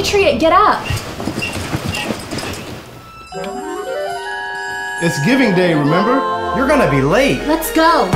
Patriot, get up. It's giving day, remember? You're gonna be late. Let's go.